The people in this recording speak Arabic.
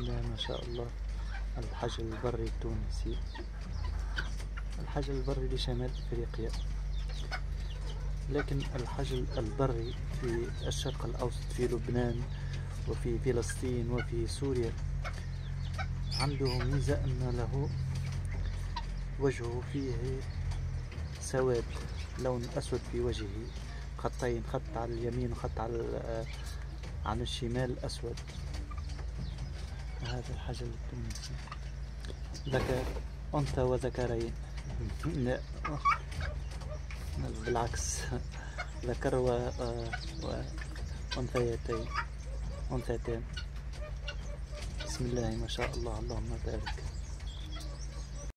ما شاء الله. الحجل البري التونسي. الحجل البري لشمال إفريقيا. لكن الحجل البري في الشرق الأوسط في لبنان وفي فلسطين وفي سوريا عنده ميزة أن له وجهه فيه سواد لون أسود في وجهه خطين خط على اليمين وخط على على الشمال أسود هذا الحجر ذكر أنثى وذكرين. لا. بالعكس ذكر و... وأنثيتين. أنثيتين. بسم الله ما شاء الله اللهم بارك.